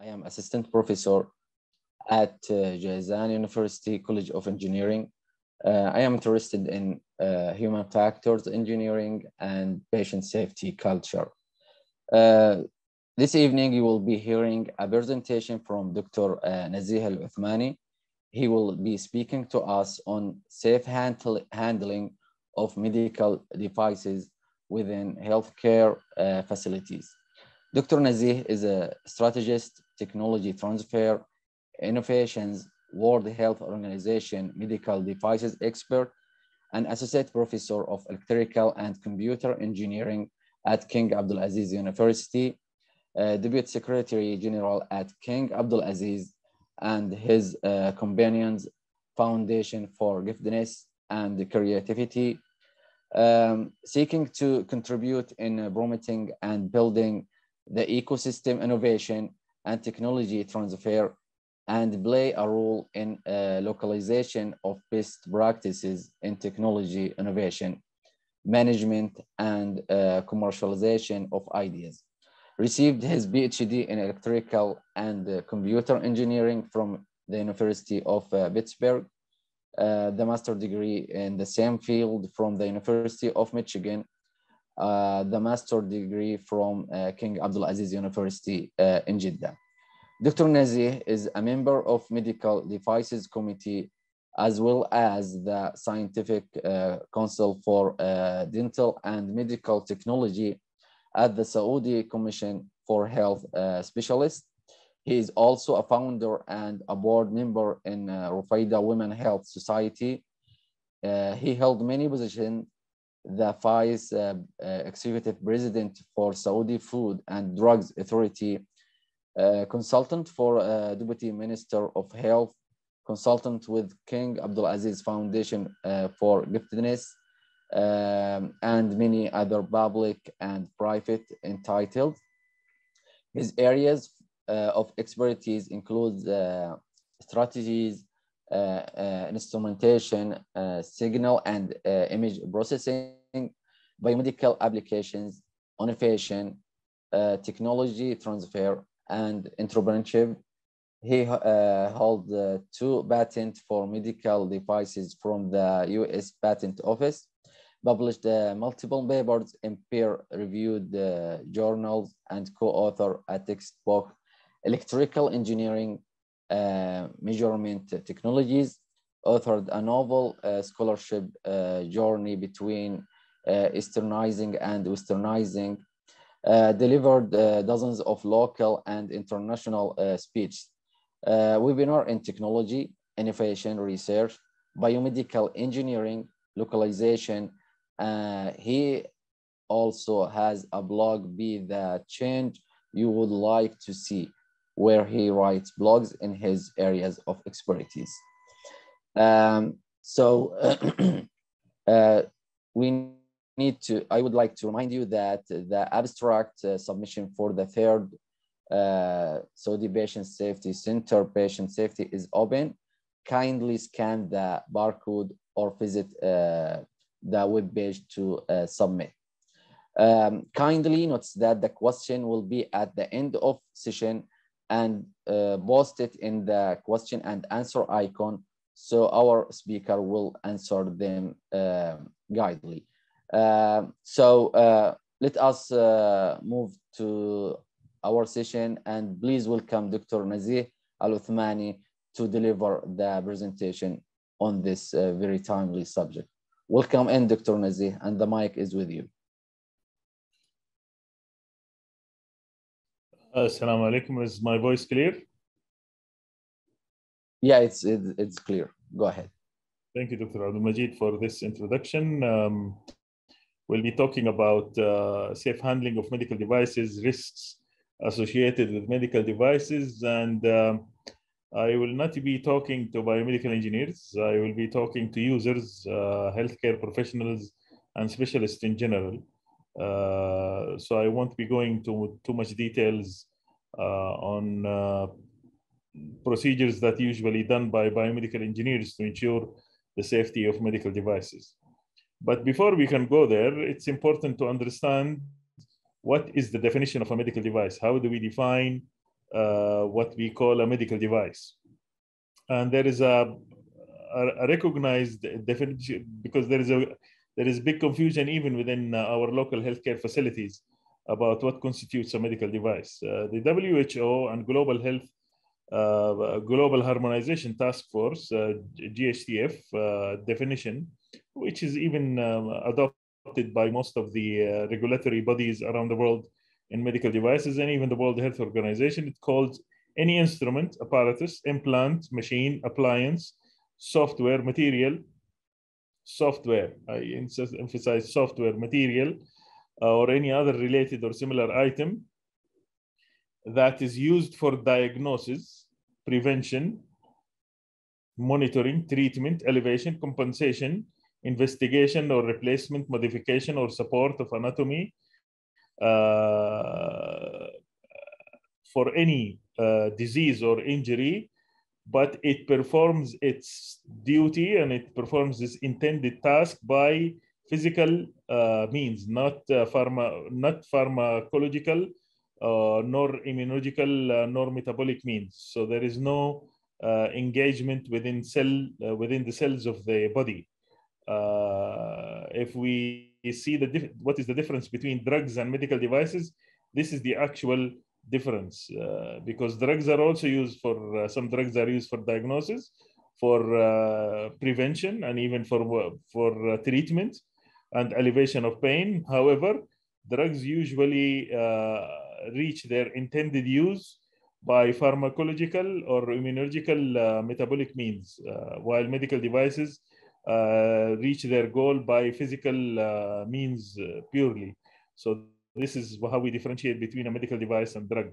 I am assistant professor at uh, Jazan University College of Engineering. Uh, I am interested in uh, human factors engineering and patient safety culture. Uh, this evening, you will be hearing a presentation from Dr. Uh, Nazih Al Uthmani. He will be speaking to us on safe handling of medical devices within healthcare uh, facilities. Dr. Nazih is a strategist, technology transfer, innovations, World Health Organization medical devices expert, and associate professor of electrical and computer engineering at King Abdulaziz University, uh, Deputy Secretary General at King Abdulaziz, and his uh, companions Foundation for Giftedness and Creativity, um, seeking to contribute in uh, promoting and building the ecosystem innovation and technology transfer and play a role in uh, localization of best practices in technology innovation, management, and uh, commercialization of ideas. Received his PhD in electrical and uh, computer engineering from the University of uh, Pittsburgh, uh, the master degree in the same field from the University of Michigan, uh, the master degree from King Abdulaziz University in Jeddah. Dr. Nazih is a member of Medical Devices Committee as well as the Scientific uh, Council for uh, Dental and Medical Technology at the Saudi Commission for Health uh, Specialists. He is also a founder and a board member in uh, Rufaida Women Health Society. Uh, he held many positions, the vice uh, uh, executive president for Saudi Food and Drugs Authority, consultant for uh, Deputy Minister of Health, consultant with King Abdulaziz Foundation uh, for Giftedness, um, and many other public and private entitled. His areas uh, of expertise include uh, strategies, uh, instrumentation, signal and image processing, biomedical applications, innovation, technology transfer, and entrepreneurship. He uh, held uh, two patents for medical devices from the US Patent Office, published uh, multiple papers in peer-reviewed uh, journals, and co-author a textbook, Electrical Engineering uh, Measurement Technologies, authored a novel uh, scholarship journey between Easternizing and Westernizing delivered uh, dozens of local and international uh, speeches. webinar in technology, innovation, research, biomedical engineering, localization. he also has a blog, Be the Change You Would Like to See, where he writes blogs in his areas of expertise. Um, so uh, we need to, I would like to remind you that the abstract uh, submission for the third uh, Saudi Patient Safety Center patient safety is open. Kindly scan the barcode or visit uh, the web page to uh, submit. Um, kindly note that the question will be at the end of session and uh, post it in the question and answer icon so our speaker will answer them uh, guidely. Uh, so uh, let us uh, move to our session and please welcome Dr. Nazih Al-Uthmani to deliver the presentation on this uh, very timely subject. Welcome in, Dr. Nazih, and the mic is with you. Assalamu alaikum. Is my voice clear? Yeah, it's, it's, it's clear. Go ahead. Thank you, Dr. Abdul Majid, for this introduction. Um, We'll be talking about uh, safe handling of medical devices, risks associated with medical devices, and um, I will not be talking to biomedical engineers. I will be talking to users, uh, healthcare professionals, and specialists in general. Uh, so I won't be going to too much details uh, on uh, procedures that usually done by biomedical engineers to ensure the safety of medical devices. But before we can go there, it's important to understand what is the definition of a medical device? How do we define uh, what we call a medical device. And there is a, a, recognized definition because there is a there is big confusion even within uh, our local healthcare facilities about what constitutes a medical device. Uh, the WHO and Global Health uh, Global Harmonization Task Force, uh, GHTF uh, definition, which is even um, adopted by most of the uh, regulatory bodies around the world in medical devices and even the World Health Organization. It calls any instrument, apparatus, implant, machine, appliance, software, material, software, I emphasize software, material, or any other related or similar item that is used for diagnosis, prevention, monitoring, treatment, elevation, compensation, investigation or replacement, modification or support of anatomy uh, for any uh, disease or injury, but it performs its duty and it performs its intended task by physical uh, means, not uh, pharma, not pharmacological, uh, nor immunological, uh, nor metabolic means. So there is no engagement within cell within the cells of the body. If we see the what is the difference between drugs and medical devices, this is the actual difference uh, because drugs are also used for uh, some drugs are used for diagnosis for uh, prevention and even for for treatment and elevation of pain. However drugs usually reach their intended use by pharmacological or immunological uh, metabolic means, uh, while medical devices uh, reach their goal by physical uh, means uh, purely. So this is how we differentiate between a medical device and drug.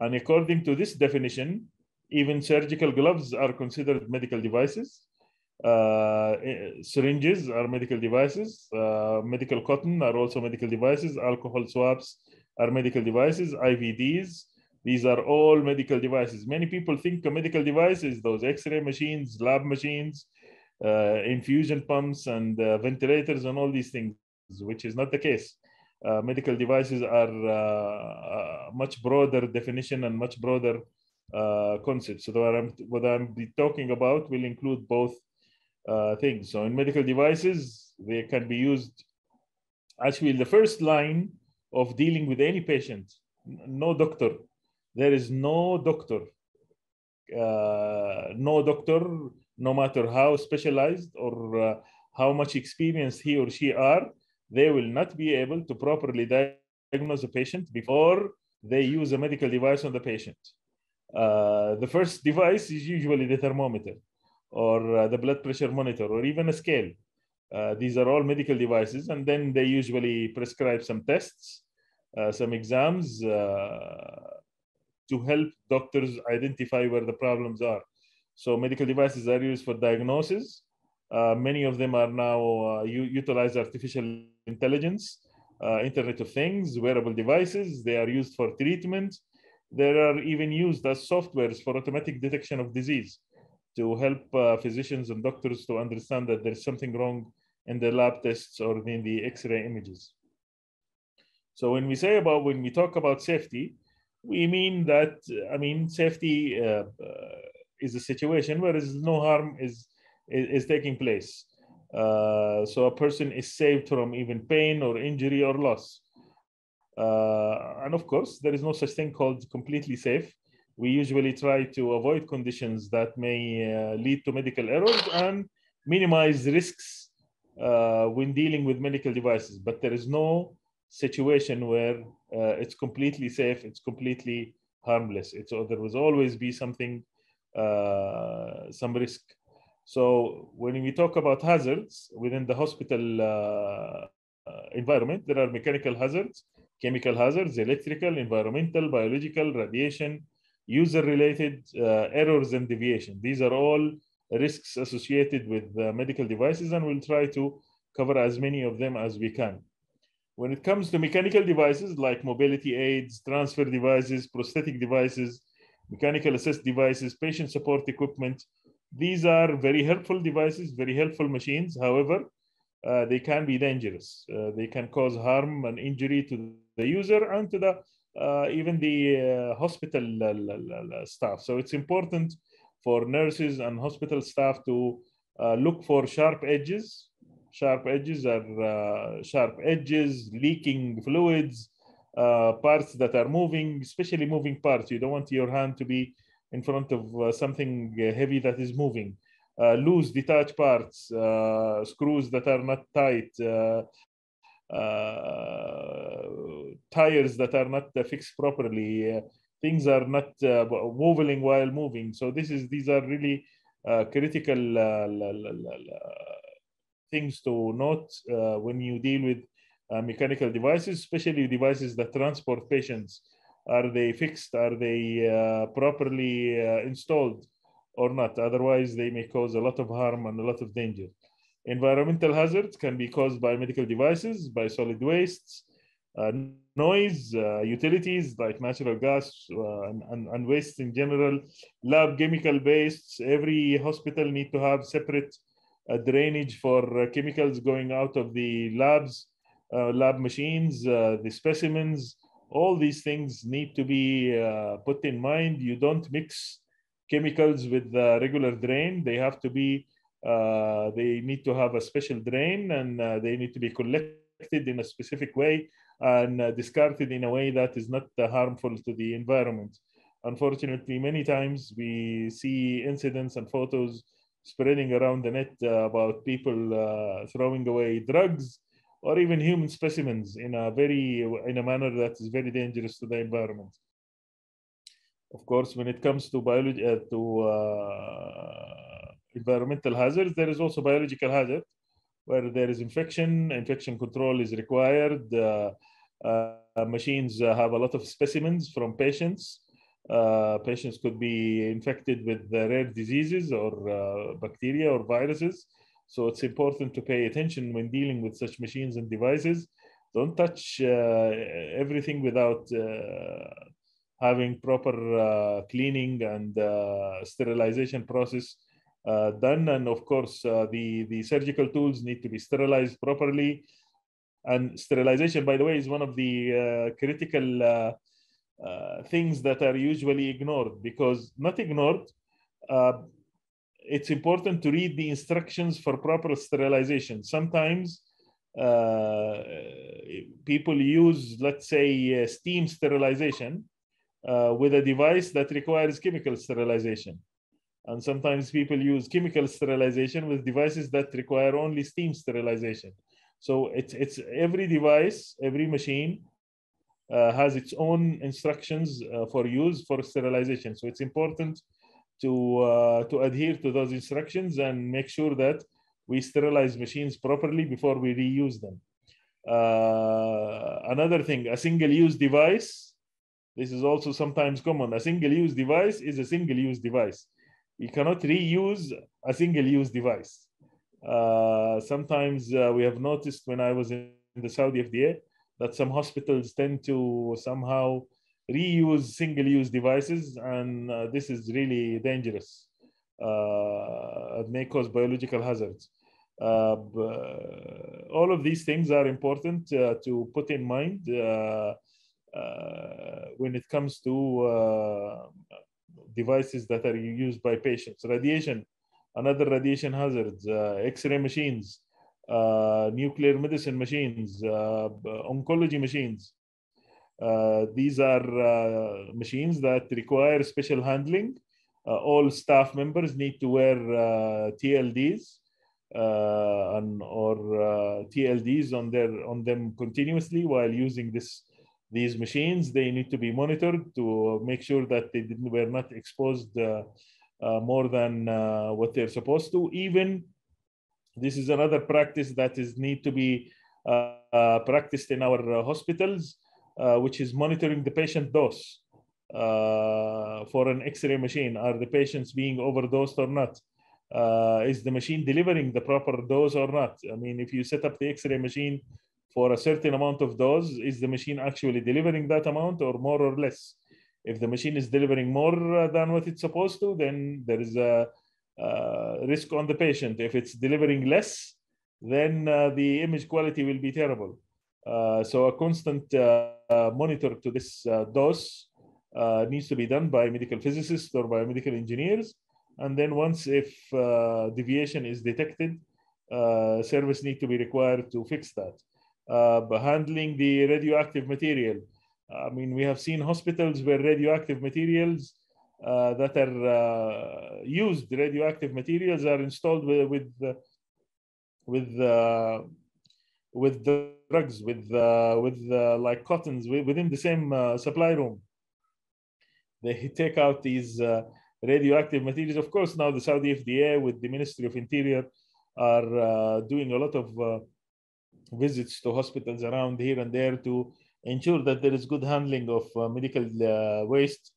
And according to this definition, even surgical gloves are considered medical devices. Uh, eh, syringes are medical devices. Uh, medical cotton are also medical devices. Alcohol swabs are medical devices, IVDs. These are all medical devices. Many people think a medical device is those X-ray machines, lab machines, uh, infusion pumps, and uh, ventilators, and all these things, which is not the case. Uh, medical devices are uh, much broader definition and much broader uh, concept. So what I'm, what I'm talking about will include both uh, things. So in medical devices, they can be used actually the first line of dealing with any patient. No doctor. There is no doctor. Uh, no doctor, no matter how specialized or uh, how much experience he or she are, they will not be able to properly diagnose a patient before they use a medical device on the patient. Uh, the first device is usually the thermometer or uh, the blood pressure monitor or even a scale. Uh, these are all medical devices, and then they usually prescribe some tests uh, some exams uh, to help doctors identify where the problems are. So medical devices are used for diagnosis. Uh, many of them are now utilize artificial intelligence, Internet of Things, wearable devices. They are used for treatment. They are even used as softwares for automatic detection of disease to help uh, physicians and doctors to understand that there's something wrong in the lab tests or in the X-ray images. So when we say about when we talk about safety, we mean that I mean safety uh, uh, is a situation where no harm is is, is taking place. Uh, so a person is saved from even pain or injury or loss. Uh, and of course, there is no such thing called completely safe. We usually try to avoid conditions that may uh, lead to medical errors and minimize risks uh, when dealing with medical devices. But there is no situation where uh, it's completely safe, it's completely harmless. It's there will always be something, uh, some risk. So when we talk about hazards within the hospital uh, uh environment, there are mechanical hazards, chemical hazards, electrical, environmental, biological, radiation, user-related uh, errors and deviation. These are all risks associated with medical devices, and we'll try to cover as many of them as we can. When it comes to mechanical devices like mobility aids, transfer devices, prosthetic devices, mechanical assist devices, patient support equipment, these are very helpful devices, very helpful machines. However, uh, they can be dangerous. Uh, they can cause harm and injury to the user and to the uh, even the uh, hospital staff. So it's important for nurses and hospital staff to uh, look for sharp edges. Sharp edges are sharp edges, leaking fluids, Uh, parts that are moving, especially moving parts. You don't want your hand to be in front of uh, something uh, heavy that is moving. Uh, loose detached parts, uh, screws that are not tight, uh, tires that are not fixed properly, things are not wobbling while moving. So this is these are really critical things to note when you deal with mechanical devices, especially devices that transport patients. Are they fixed? Are they properly installed? or not. Otherwise, they may cause a lot of harm and a lot of danger. Environmental hazards can be caused by medical devices, by solid wastes, uh, noise, uh, utilities like natural gas uh, and, and, waste in general, lab chemical wastes. Every hospital need to have separate uh, drainage for uh, chemicals going out of the labs, uh, lab machines, the specimens. All these things need to be put in mind. You don't mix chemicals with the regular drain. They have to be, uh, they need to have a special drain and uh, they need to be collected in a specific way and uh, discarded in a way that is not uh, harmful to the environment. Unfortunately, many times we see incidents and photos spreading around the net uh, about people uh, throwing away drugs or even human specimens in a very in a manner that is very dangerous to the environment of course, when it comes to biology, uh, to uh, environmental hazards, there is also biological hazard, where there is infection. Infection control is required. Uh, uh machines have a lot of specimens from patients. Uh, patients could be infected with rare diseases or uh, bacteria or viruses. So it's important to pay attention when dealing with such machines and devices. Don't touch everything without having proper uh, cleaning and uh, sterilization process uh, done. And of course, the, the surgical tools need to be sterilized properly. And sterilization, by the way, is one of the critical uh, things that are usually ignored because not ignored uh, it's important to read the instructions for proper sterilization sometimes uh, people use let's say steam sterilization uh, with a device that requires chemical sterilization. And sometimes people use chemical sterilization with devices that require only steam sterilization. So it's, it's every device, every machine uh, has its own instructions uh, for use for sterilization. So it's important to, uh, to adhere to those instructions and make sure that we sterilize machines properly before we reuse them. Uh, another thing, a single-use device this is also sometimes common. A single-use device is a single-use device. You cannot reuse a single-use device. Uh, sometimes uh, we have noticed when I was in the Saudi FDA that some hospitals tend to somehow reuse single-use devices, and uh, this is really dangerous. Uh, it may cause biological hazards. Uh, all of these things are important uh, to put in mind uh, when it comes to uh, devices that are used by patients. Radiation, another radiation hazards, uh, X-ray machines, nuclear medicine machines, oncology machines. Uh, these are uh, machines that require special handling. Uh, all staff members need to wear TLDs and, or TLDs on their on them continuously while using this these machines, they need to be monitored to make sure that they didn't, were not exposed uh, more than uh, what they're supposed to. Even this is another practice that is need to be uh, practiced in our hospitals, which is monitoring the patient dose for an X-ray machine. Are the patients being overdosed or not? is the machine delivering the proper dose or not? I mean, if you set up the X-ray machine for a certain amount of dose, is the machine actually delivering that amount or more or less? If the machine is delivering more uh, than what it's supposed to, then there is a, a risk on the patient. If it's delivering less, then uh, the image quality will be terrible. Uh, so a constant uh, monitor to this dose needs to be done by medical physicists or by medical engineers. And then once if deviation is detected, service need to be required to fix that. Uh, handling the radioactive material. I mean, we have seen hospitals where radioactive materials uh, that are uh, used, radioactive materials are installed with with with with the drugs, with with like cottons within the same supply room. They take out these radioactive materials. Of course, now the Saudi FDA with the Ministry of Interior are doing a lot of visits to hospitals around here and there to ensure that there is good handling of uh, medical uh, waste,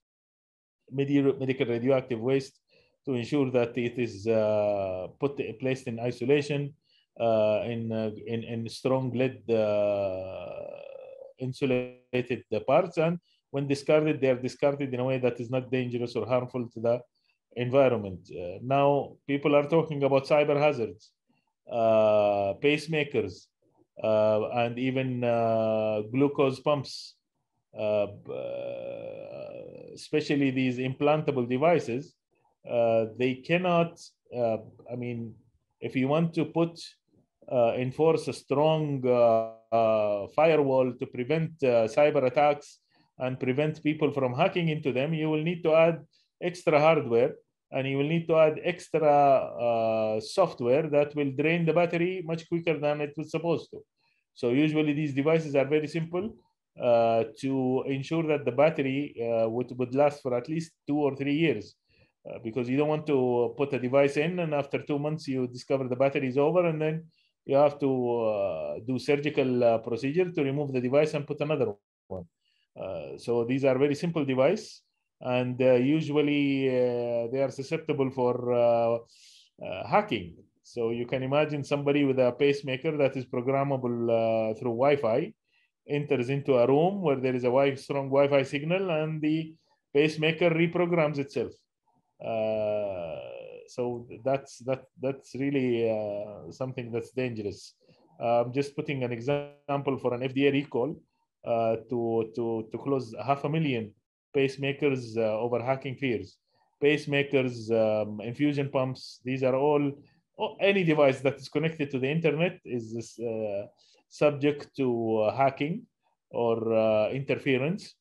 medical radioactive waste, to ensure that it is uh, put placed in isolation uh, in, uh, in, in strong lead uh, insulated parts, and when discarded, they are discarded in a way that is not dangerous or harmful to the environment. now, people are talking about cyber hazards, pacemakers, uh, and even uh, glucose pumps, uh, especially these implantable devices, they cannot, I mean, if you want to put, enforce a strong firewall to prevent cyber attacks and prevent people from hacking into them, you will need to add extra hardware and you will need to add extra uh, software that will drain the battery much quicker than it was supposed to. So usually these devices are very simple uh, to ensure that the battery uh, would, would last for at least two or three years. Uh, because you don't want to put a device in and after two months you discover the battery is over and then you have to uh, do surgical uh, procedure to remove the device and put another one. Uh, so these are very simple device and uh, usually uh, they are susceptible for uh, hacking. So you can imagine somebody with a pacemaker that is programmable through Wi-Fi enters into a room where there is a strong Wi-Fi signal and the pacemaker reprograms itself. Uh, so that's that that's really uh, something that's dangerous. Uh, I'm just putting an example for an FDA recall to to to close half a million pacemakers uh, over hacking fears, pacemakers, um, infusion pumps. These are all, any device that is connected to the internet is uh, subject to uh, hacking or interference.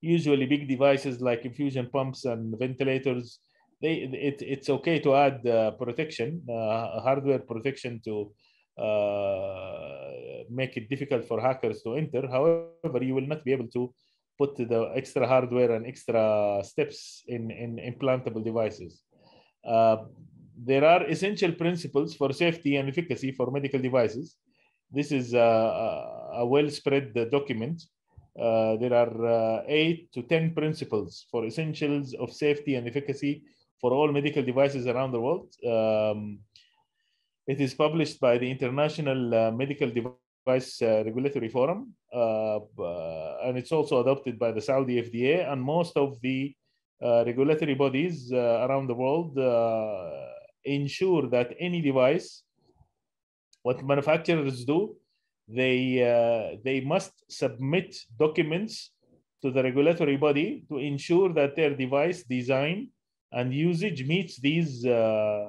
Usually, big devices like infusion pumps and ventilators, they it, it's okay to add uh, protection, uh, hardware protection to uh, make it difficult for hackers to enter. However, you will not be able to put the extra hardware and extra steps in, in implantable devices. Uh, there are essential principles for safety and efficacy for medical devices. This is a, a, well spread document. Uh, there are uh, eight to 10 principles for essentials of safety and efficacy for all medical devices around the world. Um, it is published by the International uh, Medical Device uh, Regulatory Forum, uh, and it's also adopted by the Saudi FDA and most of the uh, regulatory bodies around the world ensure that any device, what manufacturers do, they they must submit documents to the regulatory body to ensure that their device design and usage meets these uh,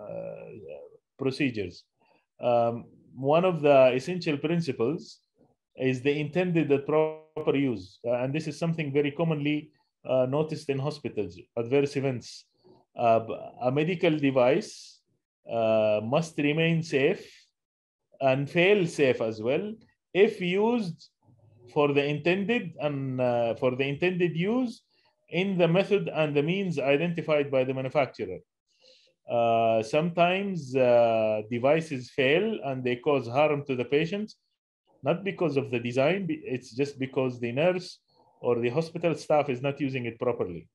procedures. Um, one of the essential principles is the intended proper use. Uh, and this is something very commonly uh, noticed in hospitals, adverse events. Uh, a medical device uh, must remain safe and fail safe as well if used for the intended and uh, for the intended use in the method and the means identified by the manufacturer. Uh, sometimes uh, devices fail and they cause harm to the patient, not because of the design, it's just because the nurse or the hospital staff is not using it properly.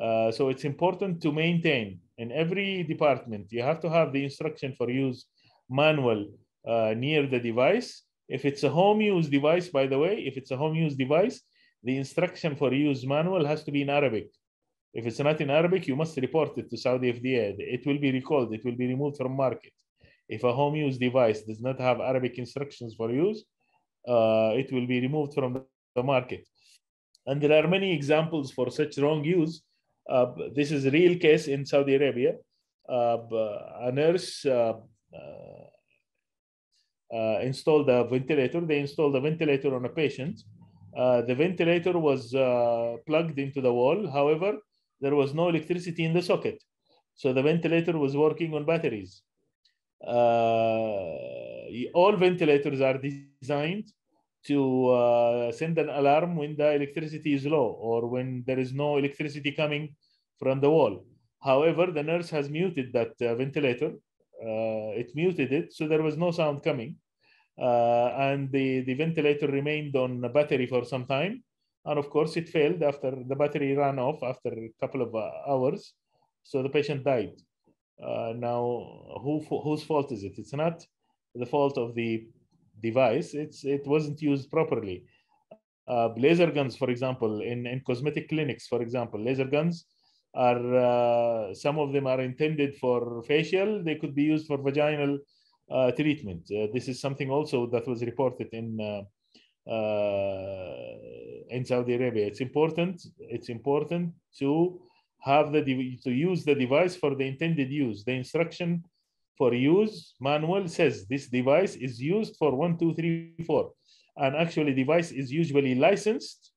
Uh, so it's important to maintain in every department, you have to have the instruction for use manual uh, near the device. If it's a home use device, by the way, if it's a home use device, the instruction for use manual has to be in Arabic if it's not in Arabic, you must report it to Saudi FDA. It will be recalled. It will be removed from market. If a home use device does not have Arabic instructions for use, uh, it will be removed from the market. And there are many examples for such wrong use. Uh, this is a real case in Saudi Arabia. Uh, a nurse uh, uh, installed a ventilator. They installed a ventilator on a patient. Uh, the ventilator was plugged into the wall. However, there was no electricity in the socket. So the ventilator was working on batteries. all ventilators are designed to uh, send an alarm when the electricity is low or when there is no electricity coming from the wall. However, the nurse has muted that uh, ventilator. Uh, it muted it, so there was no sound coming. Uh, and the, the ventilator remained on battery for some time. And of course, it failed after the battery ran off after a couple of uh, hours. So the patient died. Uh, now, who, whose fault is it? It's not the fault of the device, it's it wasn't used properly. Uh, laser guns, for example, in, in cosmetic clinics, for example, laser guns are uh, some of them are intended for facial. They could be used for vaginal uh, treatment. Uh, this is something also that was reported in uh, uh, in Saudi Arabia. It's important. It's important to have the to use the device for the intended use. The instruction for use manual says this device is used for one, two, three, four. And actually device is usually licensed,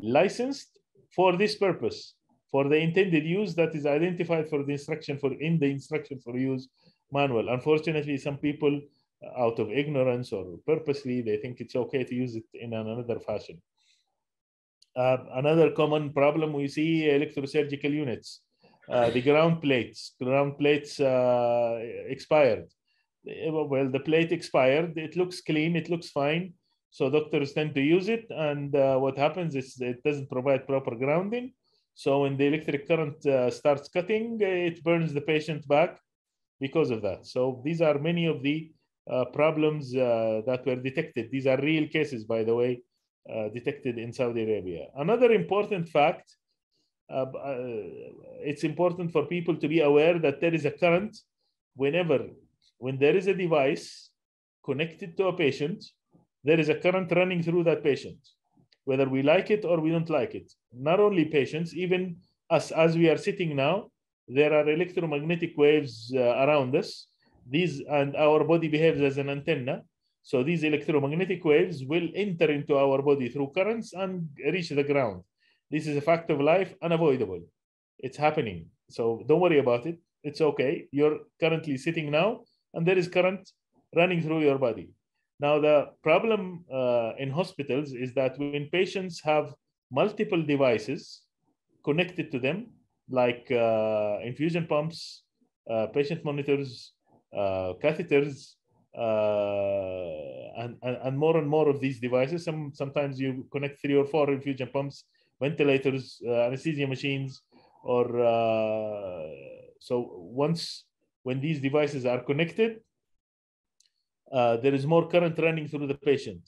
licensed for this purpose, for the intended use that is identified for the instruction for in the instruction for use manual. Unfortunately, some people uh, out of ignorance or purposely, they think it's okay to use it in another fashion. Uh, another common problem we see electrosurgical units uh, the ground plates, ground plates uh, expired. Well, the plate expired. It looks clean. It looks fine. So doctors tend to use it. And uh, what happens is it doesn't provide proper grounding. So when the electric current uh, starts cutting, it burns the patient back because of that. So these are many of the uh, problems that were detected. These are real cases, by the way, detected in Saudi Arabia. Another important fact uh, uh, it's important for people to be aware that there is a current whenever, when there is a device connected to a patient, there is a current running through that patient, whether we like it or we don't like it. Not only patients, even us, as we are sitting now, there are electromagnetic waves uh, around us. These and our body behaves as an antenna. So these electromagnetic waves will enter into our body through currents and reach the ground. This is a fact of life, unavoidable. It's happening. So don't worry about it. It's okay. You're currently sitting now, and there is current running through your body. Now, the problem uh, in hospitals is that when patients have multiple devices connected to them, like uh, infusion pumps, uh, patient monitors, uh, catheters, uh, and, and, and, more and more of these devices. Some, sometimes you connect three or four infusion pumps ventilators, uh, anesthesia machines, or uh, so once when these devices are connected, there is more current running through the patient.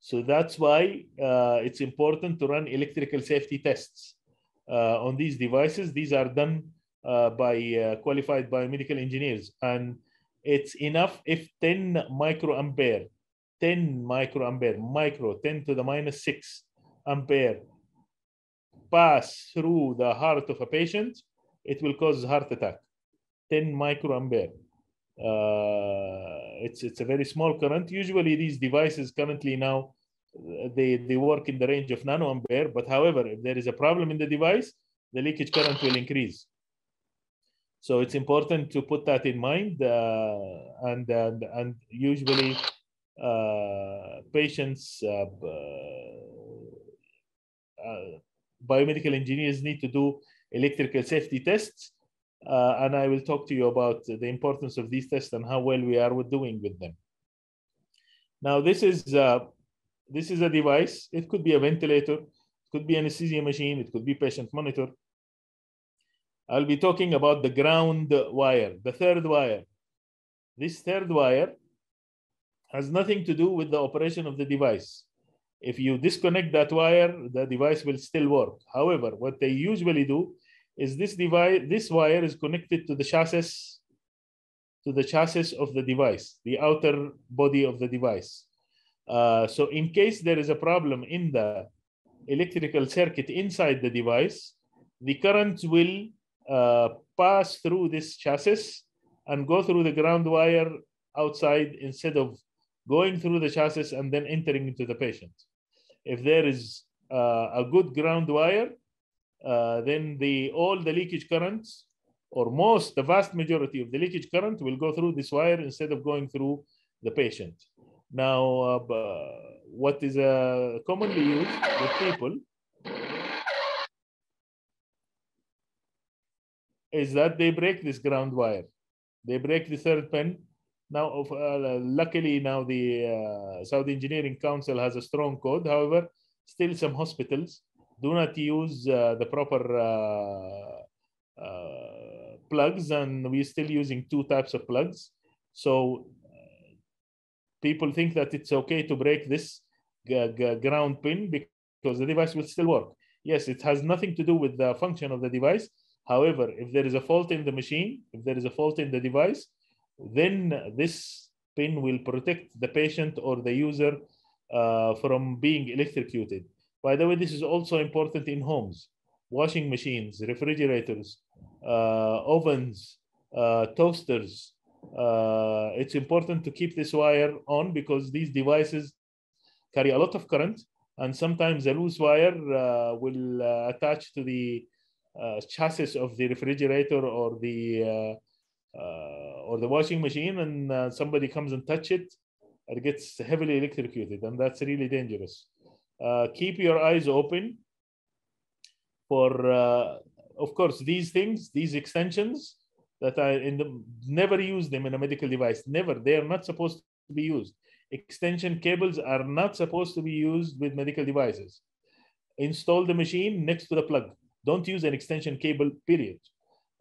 So that's why it's important to run electrical safety tests Uh, on these devices. These are done uh, by uh, qualified biomedical engineers and it's enough if 10 microampere 10 microampere micro 10 to the minus 6 ampere pass through the heart of a patient, it will cause heart attack. 10 microampere. Uh, it's it's a very small current. Usually these devices currently now they they work in the range of nanoampere. But however, if there is a problem in the device, the leakage current will increase. So it's important to put that in mind. Uh, and, and and usually uh, patients uh, uh, biomedical engineers need to do electrical safety tests. Uh, and I will talk to you about the importance of these tests and how well we are doing with them. Now, this is, uh, this is a device. It could be a ventilator, it could be an anesthesia machine, it could be patient monitor. I'll be talking about the ground wire, the third wire. This third wire has nothing to do with the operation of the device. If you disconnect that wire, the device will still work. However, what they usually do is this device, this wire is connected to the chassis, to the chassis of the device, the outer body of the device. Uh, so in case there is a problem in the electrical circuit inside the device, the current will uh, pass through this chassis and go through the ground wire outside instead of going through the chassis and then entering into the patient. If there is uh, a good ground wire, uh, then the all the leakage currents or most, the vast majority of the leakage current will go through this wire instead of going through the patient. Now, uh, what is uh, commonly used with people is that they break this ground wire. They break the third pin. Now, uh, luckily, now the uh, Saudi Engineering Council has a strong code. However, still some hospitals do not use uh, the proper uh, plugs, and we're still using two types of plugs. So people think that it's okay to break this ground pin because the device will still work. Yes, it has nothing to do with the function of the device. However, if there is a fault in the machine, if there is a fault in the device, then this pin will protect the patient or the user uh, from being electrocuted. By the way, this is also important in homes, washing machines, refrigerators, uh, ovens, uh, toasters. Uh, it's important to keep this wire on because these devices carry a lot of current and sometimes a loose wire uh, will uh, attach to the chassis of the refrigerator or the or the washing machine and somebody comes and touch it it gets heavily electrocuted, and that's really dangerous. Uh, keep your eyes open for, uh, of course, these things, these extensions that are in the, never use them in a medical device. Never. They are not supposed to be used. Extension cables are not supposed to be used with medical devices. Install the machine next to the plug. Don't use an extension cable, period.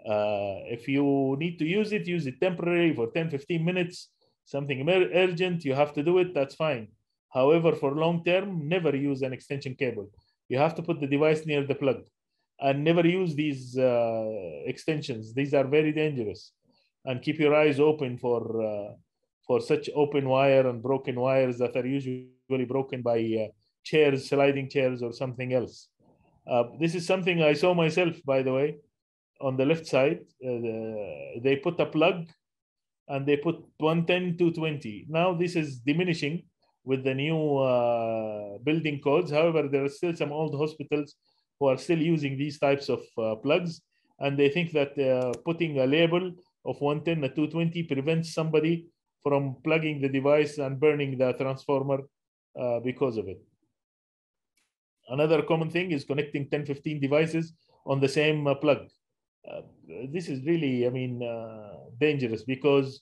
Uh, if you need to use it, use it temporarily for 10, 15 minutes something urgent, you have to do it, that's fine. However, for long term, never use an extension cable. You have to put the device near the plug and never use these uh, extensions. These are very dangerous and keep your eyes open for, uh, for such open wire and broken wires that are usually broken by uh, chairs, sliding chairs or something else. Uh, this is something I saw myself, by the way, on the left side. Uh, they put a plug and they put 110 to 20. Now this is diminishing with the new uh, building codes. However, there are still some old hospitals who are still using these types of uh, plugs, and they think that uh, putting a label of 110 to 220 prevents somebody from plugging the device and burning the transformer uh, because of it. Another common thing is connecting 10, 15 devices on the same uh, plug. Uh, this is really, I mean, uh, dangerous because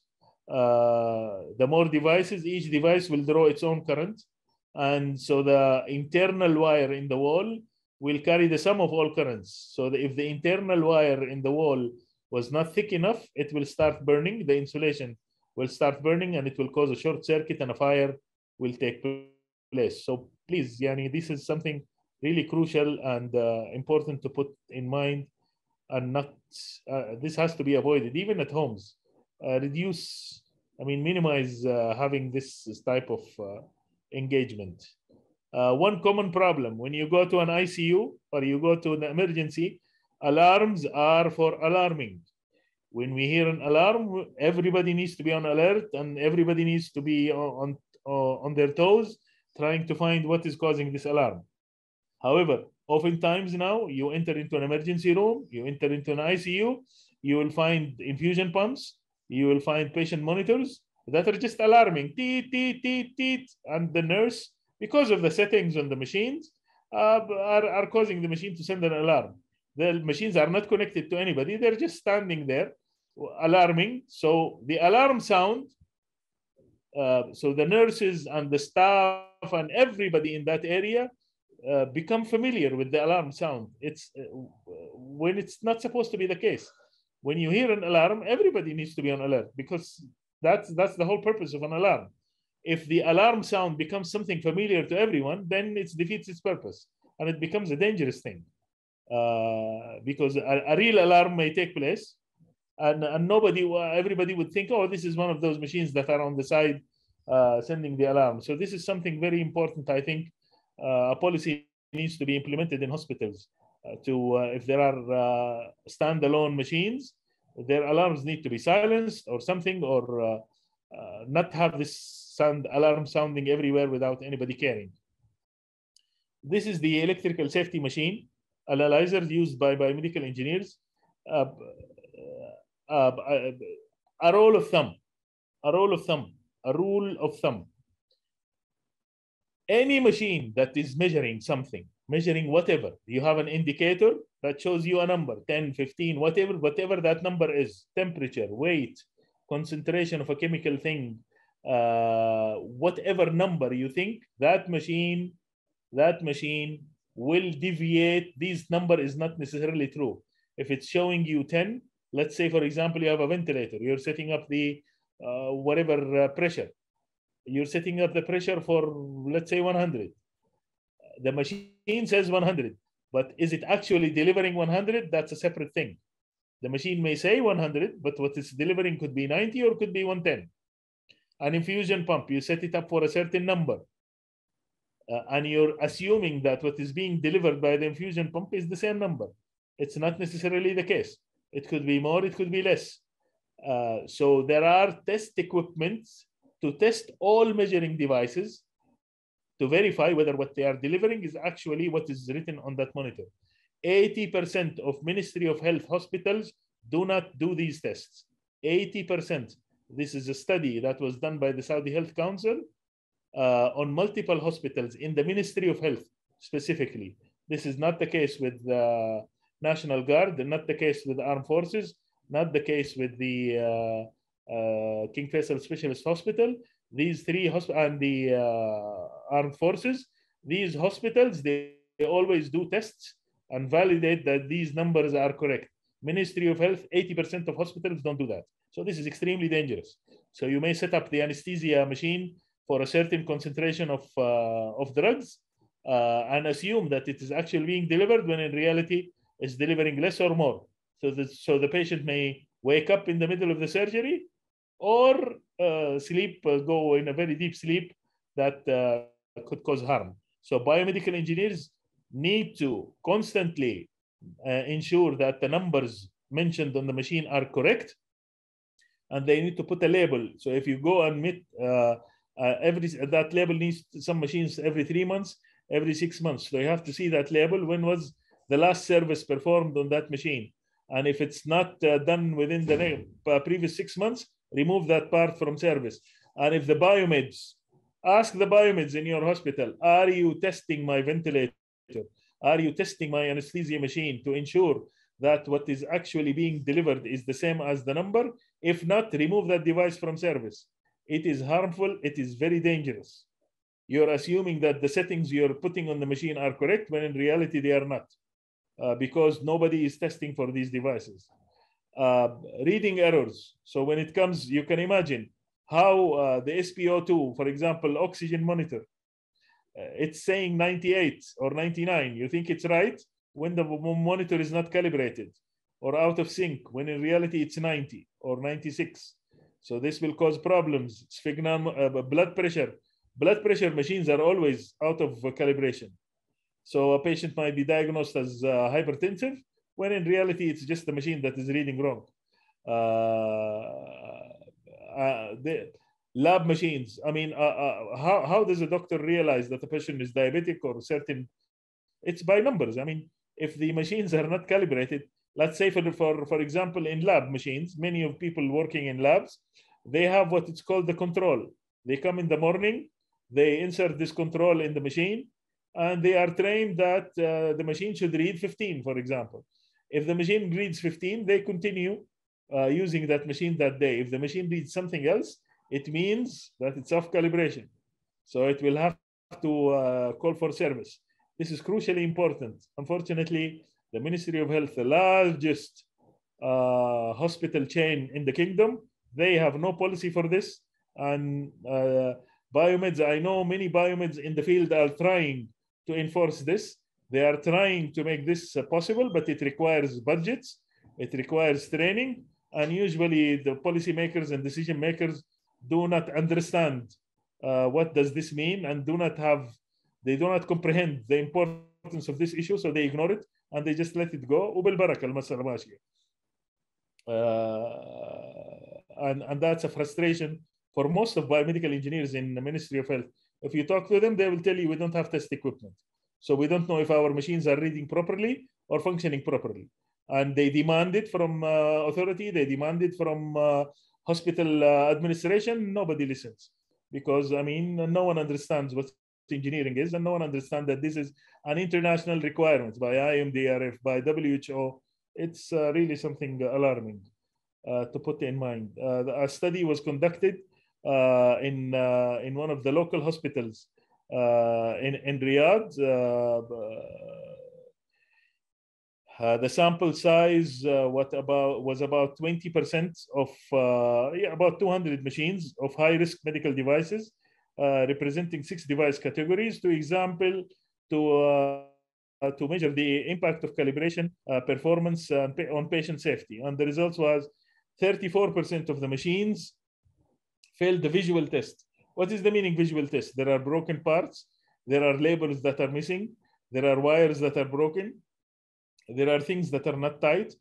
the more devices, each device will draw its own current. And so the internal wire in the wall will carry the sum of all currents. So if the internal wire in the wall was not thick enough, it will start burning. The insulation will start burning and it will cause a short circuit and a fire will take place. So please, Yani, this is something really crucial and uh, important to put in mind and not uh, this has to be avoided even at homes uh, reduce i mean minimize uh, having this type of uh, engagement uh, one common problem when you go to an icu or you go to an emergency alarms are for alarming. When we hear an alarm everybody needs to be on alert and everybody needs to be on on, on their toes trying to find what is causing this alarm. However Oftentimes now, you enter into an emergency room, you enter into an ICU, you will find infusion pumps, you will find patient monitors that are just alarming, teet, teet, teet, teet, and the nurse, because of the settings on the machines, uh, are, are causing the machine to send an alarm. The machines are not connected to anybody, they're just standing there alarming. So the alarm sound, uh, so the nurses and the staff and everybody in that area uh, become familiar with the alarm sound. It's uh, when it's not supposed to be the case. When you hear an alarm, everybody needs to be on alert because that's that's the whole purpose of an alarm. If the alarm sound becomes something familiar to everyone, then it defeats its purpose and it becomes a dangerous thing. Uh, because a, a, real alarm may take place, and, and nobody, everybody would think, oh, this is one of those machines that are on the side uh, sending the alarm. So this is something very important. I think uh, a policy needs to be implemented in hospitals uh, to uh, if there are uh, standalone machines, their alarms need to be silenced or something, or not have this sound alarm sounding everywhere without anybody caring. This is the electrical safety machine, analyzer used by biomedical engineers. Uh, uh, a rule of thumb, a rule of thumb, a rule of thumb. Any machine that is measuring something, measuring whatever, you have an indicator that shows you a number, 10, 15, whatever, whatever that number is, temperature, weight, concentration of a chemical thing, uh, whatever number you think, that machine, that machine will deviate. This number is not necessarily true. If it's showing you 10, let's say, for example, you have a ventilator, you're setting up the uh, whatever uh, pressure. You're setting up the pressure for, let's say, 100. The machine says 100, but is it actually delivering 100? That's a separate thing. The machine may say 100, but what it's delivering could be 90 or could be 110. An infusion pump, you set it up for a certain number. Uh, and you're assuming that what is being delivered by the infusion pump is the same number. It's not necessarily the case. It could be more, it could be less. Uh, so there are test equipments to test all measuring devices to verify whether what they are delivering is actually what is written on that monitor. 80% of Ministry of Health hospitals do not do these tests. 80%. This is a study that was done by the Saudi Health Council uh, on multiple hospitals in the Ministry of Health specifically. This is not the case with the National Guard, not the case with the Armed Forces, not the case with the uh, uh, King Faisal Specialist Hospital. These three hospitals and the uh, armed forces, these hospitals, they, they always do tests and validate that these numbers are correct. Ministry of Health, 80% of hospitals don't do that. So this is extremely dangerous. So you may set up the anesthesia machine for a certain concentration of, uh, of drugs uh, and assume that it is actually being delivered when in reality it's delivering less or more. So the, so the patient may wake up in the middle of the surgery or uh, sleep, uh, go in a very deep sleep that uh, could cause harm. So biomedical engineers need to constantly uh, ensure that the numbers mentioned on the machine are correct and they need to put a label. So if you go and meet uh, uh, every that label needs some machines every three months, every six months. So you have to see that label. When was the last service performed on that machine? And if it's not uh, done within the uh, previous six months, remove that part from service. And if the biomeds, ask the biomeds in your hospital, are you testing my ventilator? Are you testing my anesthesia machine to ensure that what is actually being delivered is the same as the number? If not, remove that device from service. It is harmful, it is very dangerous. You're assuming that the settings you're putting on the machine are correct when in reality they are not. Uh, because nobody is testing for these devices. Uh, reading errors. So when it comes, you can imagine how uh, the SpO2, for example, oxygen monitor, uh, it's saying 98 or 99. You think it's right when the monitor is not calibrated or out of sync, when in reality it's 90 or 96. So this will cause problems. Sphygmom, uh, blood pressure. Blood pressure machines are always out of calibration. So a patient might be diagnosed as uh, hypertensive when in reality it's just the machine that is reading wrong. Uh, uh, the lab machines. I mean, uh, uh, how how does a doctor realize that a patient is diabetic or certain? It's by numbers. I mean, if the machines are not calibrated, let's say for for for example, in lab machines, many of people working in labs, they have what it's called the control. They come in the morning, they insert this control in the machine, and they are trained that uh, the machine should read 15, for example. If the machine reads 15, they continue uh, using that machine that day. If the machine reads something else, it means that it's off calibration. So it will have to uh, call for service. This is crucially important. Unfortunately, the Ministry of Health, the largest uh, hospital chain in the kingdom, they have no policy for this. And uh, biomeds, I know many biomeds in the field are trying to enforce this. They are trying to make this possible, but it requires budgets, it requires training, and usually the policymakers and decision makers do not understand uh, what does this mean and do not have, they do not comprehend the importance of this issue, so they ignore it and they just let it go. وبالبركة المسألة ماشية. Uh, and, and that's a frustration for most of biomedical engineers in the Ministry of Health. If you talk to them, they will tell you we don't have test equipment. So we don't know if our machines are reading properly or functioning properly. And they demand it from uh, authority, they demand it from uh, hospital uh, administration, nobody listens. Because, I mean, no one understands what engineering is, and no one understands that this is an international requirement by IMDRF, by WHO. It's uh, really something alarming uh, to put in mind. Uh, a study was conducted in, in one of the local hospitals in, in Riyadh. Uh, the sample size uh, what about was about 20% of uh, yeah, about 200 machines of high risk medical devices Uh, representing six device categories. To example to uh, to measure the impact of calibration uh, performance on patient safety. And the results was 34% of the machines failed the visual test. What is the meaning visual test? There are broken parts there are labels that are missing there are wires that are broken there are things that are not tight.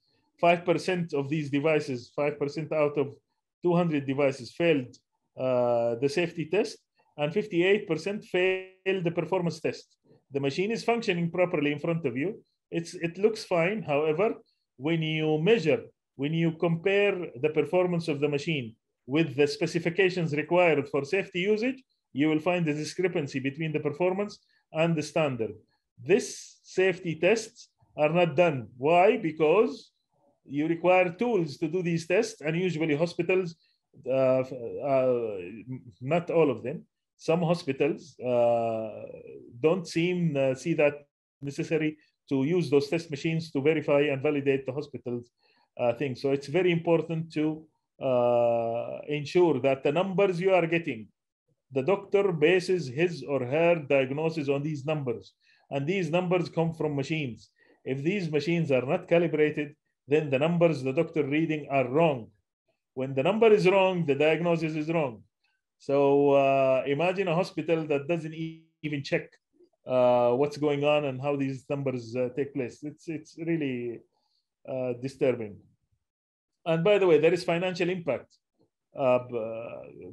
5% of these devices, 5% out of 200 devices failed uh, the safety test, and 58% failed the performance test. The machine is functioning properly in front of you. It's, it looks fine. However, when you measure, when you compare the performance of the machine with the specifications required for safety usage, you will find the discrepancy between the performance and the standard. This safety tests are not done. Why? Because you require tools to do these tests, and usually hospitals, uh, uh, not all of them, some hospitals uh, don't seem uh, see that necessary to use those test machines to verify and validate the hospital's uh, thing. So it's very important to uh, ensure that the numbers you are getting, the doctor bases his or her diagnosis on these numbers, and these numbers come from machines if these machines are not calibrated, then the numbers the doctor reading are wrong. When the number is wrong, the diagnosis is wrong. So uh, imagine a hospital that doesn't even check uh, what's going on and how these numbers uh, take place. It's it's really uh, disturbing. And by the way, there is financial impact. Uh,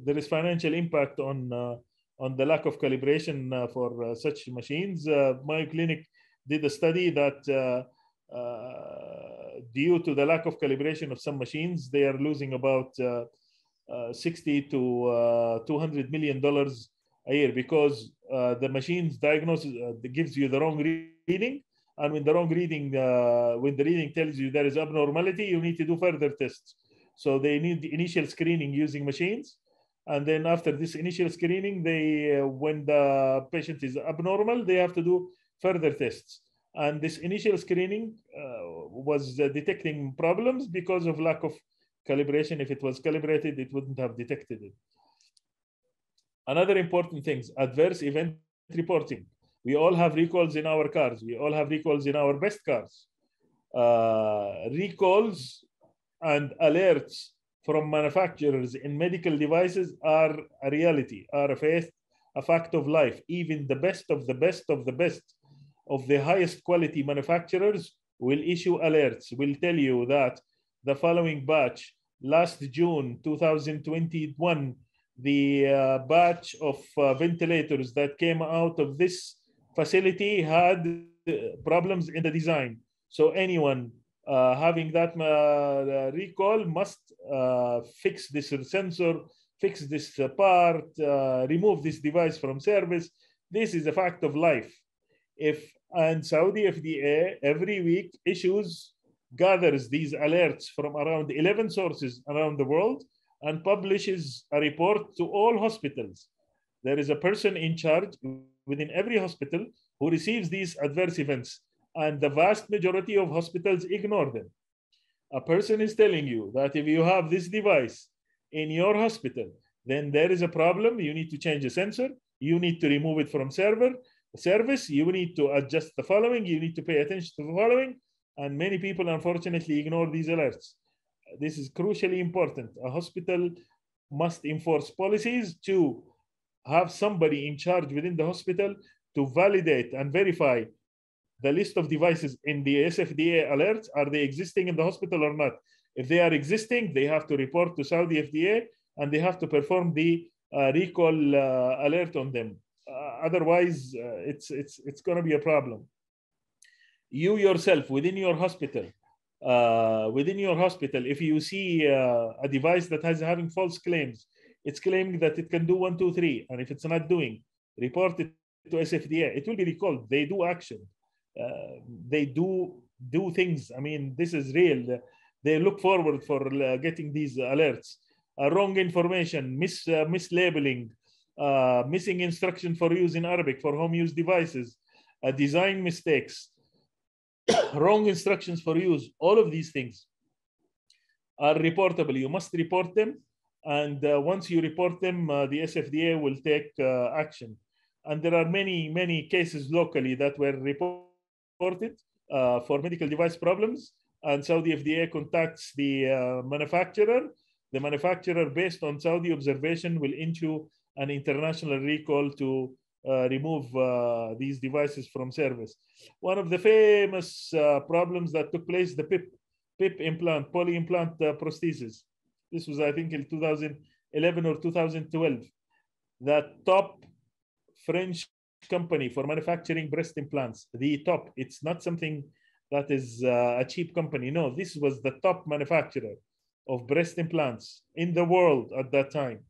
there is financial impact on uh, on the lack of calibration for such machines. Mayo Clinic did a study that uh, uh, due to the lack of calibration of some machines, they are losing about uh, 60 to 200 million dollars a year because the machine's diagnosis gives you the wrong reading and when the wrong reading, uh, when the reading tells you there is abnormality, you need to do further tests. So they need the initial screening using machines. And then after this initial screening, they, uh, when the patient is abnormal, they have to do further tests. And this initial screening uh, was uh, detecting problems because of lack of calibration. If it was calibrated, it wouldn't have detected it. Another important thing, adverse event reporting. We all have recalls in our cars. We all have recalls in our best cars. Uh, recalls and alerts from manufacturers in medical devices are a reality, are a fact, a fact of life. Even the best of the best of the best of the highest quality manufacturers will issue alerts, will tell you that the following batch, last June 2021, the uh, batch of uh, ventilators that came out of this facility had uh, problems in the design. So anyone uh, having that uh, recall must uh, fix this sensor, fix this part, remove this device from service. This is a fact of life. If and Saudi FDA every week issues, gathers these alerts from around 11 sources around the world and publishes a report to all hospitals. There is a person in charge within every hospital who receives these adverse events, and the vast majority of hospitals ignore them. A person is telling you that if you have this device in your hospital, then there is a problem. You need to change the sensor. You need to remove it from server service, you need to adjust the following, you need to pay attention to the following, and many people unfortunately ignore these alerts. This is crucially important. A hospital must enforce policies to have somebody in charge within the hospital to validate and verify the list of devices in the SFDA alerts. Are they existing in the hospital or not? If they are existing, they have to report to Saudi FDA and they have to perform the uh, recall uh, alert on them. Uh, otherwise, uh, it's it's it's going to be a problem. You yourself within your hospital, uh, within your hospital, if you see uh, a device that has having false claims, it's claiming that it can do one, two, three, and if it's not doing, report it to SFDA. It will be recalled. They do action. they do do things. I mean, this is real. They look forward for getting these alerts uh, wrong information, mis, uh, mislabeling, uh, missing instruction for use in Arabic for home use devices, design mistakes, wrong instructions for use, all of these things are reportable. You must report them. And uh, once you report them, uh, the SFDA will take uh, action. And there are many, many cases locally that were reported for medical device problems. And the FDA contacts the manufacturer the manufacturer, based on Saudi observation, will issue an international recall to uh, remove uh, these devices from service. One of the famous uh, problems that took place, the PIP, PIP implant, poly-implant uh, prosthesis. This was, I think, in 2011 or 2012. The top French company for manufacturing breast implants, the top, it's not something that is uh, a cheap company. No, this was the top manufacturer of breast implants in the world at that time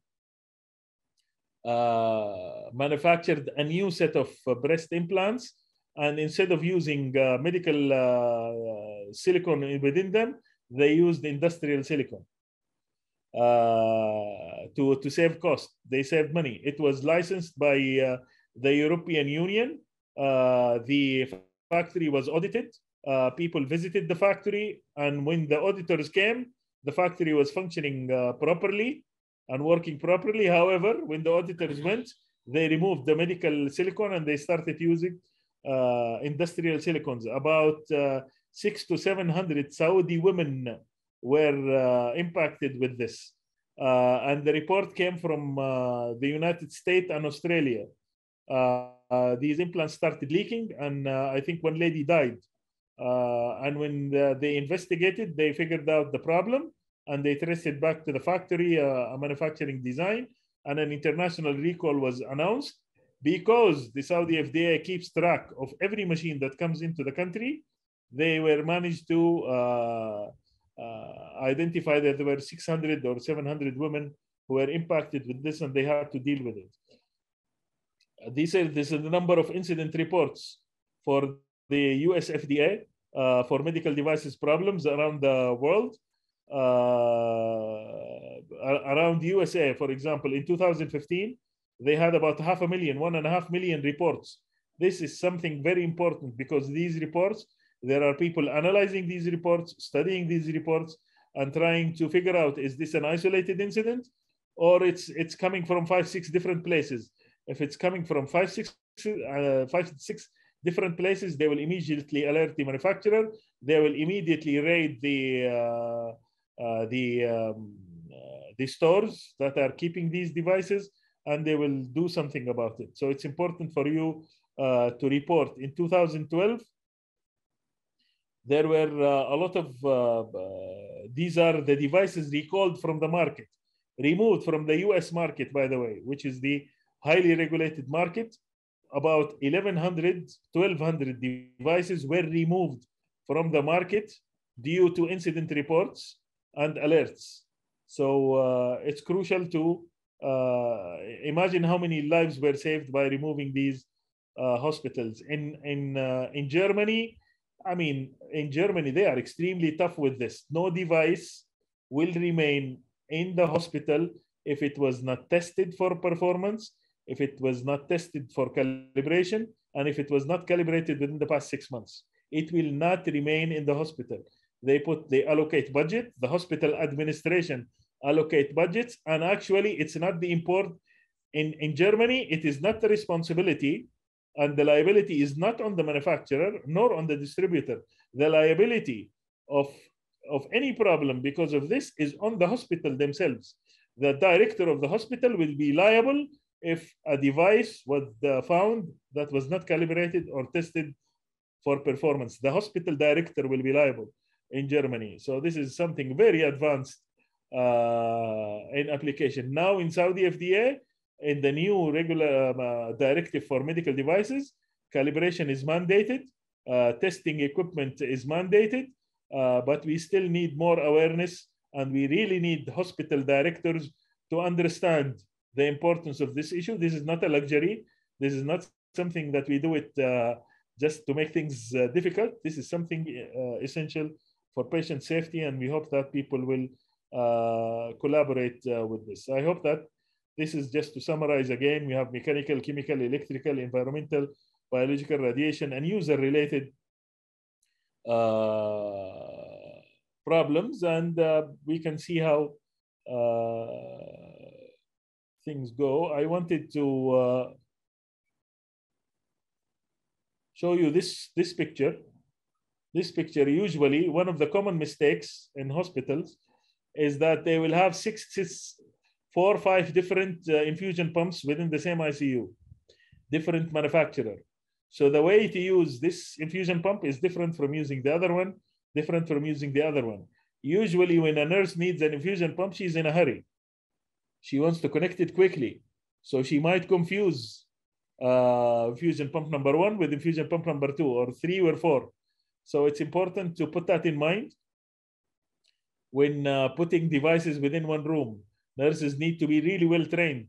uh, manufactured a new set of uh, breast implants and instead of using uh, medical uh, silicone within them they used industrial silicone uh, to, to save cost. They saved money. It was licensed by uh, the european union. The factory was audited. People visited the factory and when the auditors came the factory was functioning uh, properly and working properly. However, when the auditors went, they removed the medical silicone and they started using uh, industrial silicones. About uh, six to 700 Saudi women were uh, impacted with this. Uh, and the report came from uh, the United States and Australia. these implants started leaking, and I think one lady died. and when they investigated, they figured out the problem and they traced it back to the factory, uh, a manufacturing design, and an international recall was announced because the Saudi FDA keeps track of every machine that comes into the country. They were managed to uh, uh, identify that there were 600 or 700 women who were impacted with this, and they had to deal with it. These are this is the number of incident reports for the US FDA uh, for medical devices problems around the world around USA, for example, in 2015, they had about half a million, one and a half million reports. This is something very important because these reports, there are people analyzing these reports, studying these reports, and trying to figure out is this an isolated incident? Or it's it's coming from five six different places. If it's coming from five six uh, five six different places they will immediately alert the manufacturer. They will immediately raid the uh, uh, the um, uh, the stores that are keeping these devices and they will do something about it. So it's important for you uh, to report. In 2012 there were uh, a lot of uh, uh, these are the devices recalled from the market removed from the us market by the way which is the highly regulated market. About 1100 1200 devices were removed from the market due to incident reports and alerts. So uh, it's crucial to uh, imagine how many lives were saved by removing these uh, hospitals. In in uh, in Germany, I mean, in Germany they are extremely tough with this. No device will remain in the hospital if it was not tested for performance, if it was not tested for calibration, and if it was not calibrated within the past six months. It will not remain in the hospital they put they allocate budget the hospital administration allocate budgets and actually it's not the import. In in germany it is not the responsibility and the liability is not on the manufacturer nor on the distributor. The liability of of any problem because of this is on the hospital themselves. The director of the hospital will be liable if a device was found that was not calibrated or tested for performance. The hospital director will be liable in Germany. So this is something very advanced uh, in application. Now in Saudi FDA, in the new regular um, uh, directive for medical devices, calibration is mandated, uh, testing equipment is mandated, uh, but we still need more awareness and we really need hospital directors to understand the importance of this issue. This is not a luxury. This is not something that we do it uh, just to make things uh, difficult. This is something essential for patient safety, and we hope that people will uh, collaborate uh, with this. I hope that this is just to summarize again, we have mechanical, chemical, electrical, environmental, biological, radiation, and user-related uh, problems, and we can see how things go. I wanted to show you this, this picture. This picture, usually one of the common mistakes in hospitals is that they will have six, six four or five different uh, infusion pumps within the same ICU, different manufacturer. So the way to use this infusion pump is different from using the other one, different from using the other one. Usually when a nurse needs an infusion pump, she's in a hurry. She wants to connect it quickly. So she might confuse uh, infusion pump number one with infusion pump number two or three or four. So it's important to put that in mind when uh, putting devices within one room. Nurses need to be really well trained.